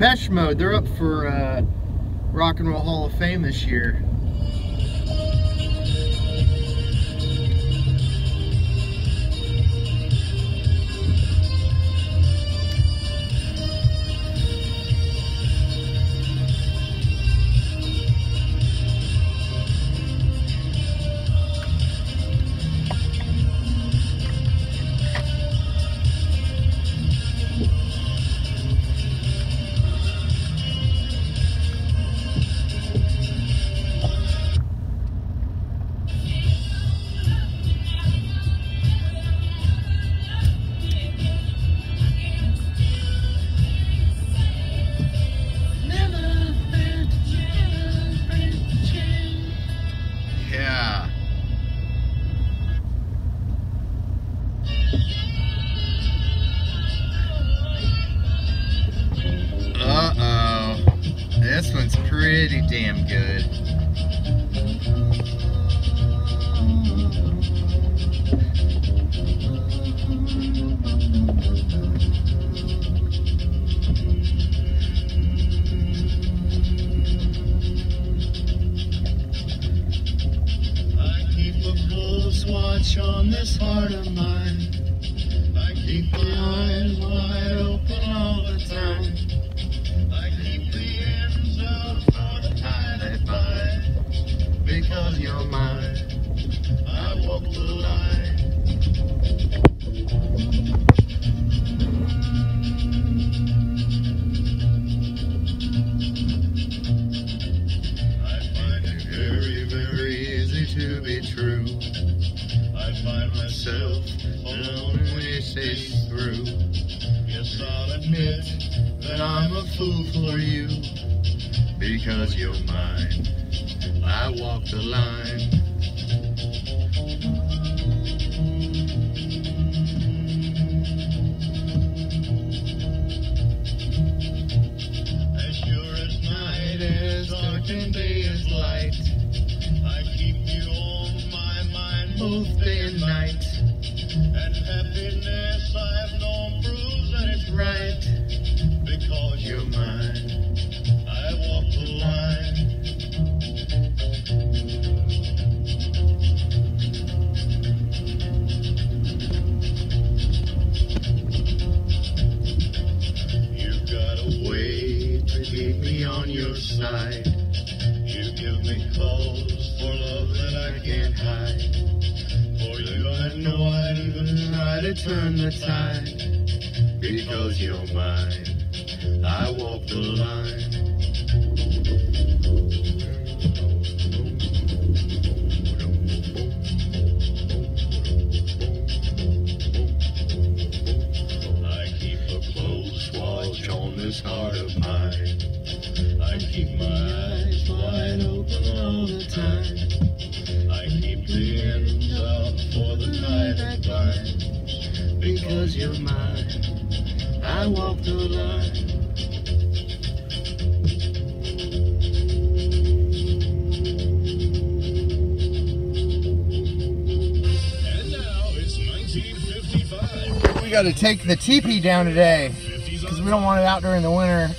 Depeche Mode, they're up for uh, Rock and Roll Hall of Fame this year. This one's pretty damn good. I keep a close watch on this heart of mine. I keep my eyes wide open all walk the line. I find it very, very easy to be true. I find myself it stays through. Yes, I'll admit that I'm a fool for you. Because you're mine, I walk the line. Day is light, I keep you on my mind both day and night. And happiness I've known proves that it's right. Because you're mine, I walk the line. You've got a way to keep me on your side. Cause for love that I can't hide. For you, I know I'd even try to turn the tide. Because you're mine, I walk the line. I keep a close watch on this heart of mine. I keep my eyes wide open all the time. I keep the ends out for the tide I find. Because you're mine, I walk the line. And now it's 1955. We got to take the teepee down today because we don't want it out during the winter.